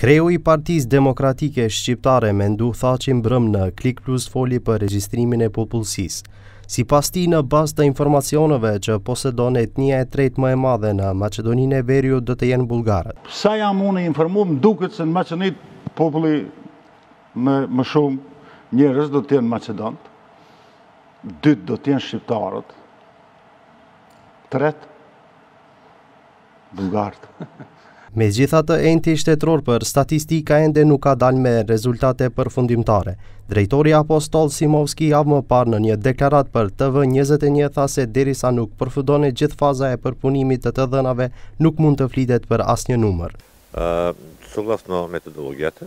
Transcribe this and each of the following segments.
Kreu i Partisë Demokratike Shqiptare Menduh Thaçi mbrëmë në Klik Plus foli për regjistrimin e popullsisë. Sipas tij, në bazë të informacioneve që posedon etnia e tretë më e madhe në Maqedoninë e Veriut do të jenë bullgarët. Sa jam unë i informum, më duket se në Maqedoni populli me më shumë njerëz do të jenë maqedonët, dytë do të jenë shqiptarët, tretë Bullgarët. Megjithatë, enti shtetror për statistika ende nuk ka dalë me rezultate përfundimtare. Drejtori Apostol Simovski javë më parë në një deklaratë për TV21 tha se derisa nuk përfundon e gjithë faza e përpunimit të të dhënave, nuk mund të flitet për asnjë numër. Sëllafno metodologjatë,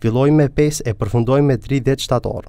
Filloi me pesë e përfundoi me tridhjetë shtator.